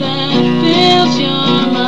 that fills your mind.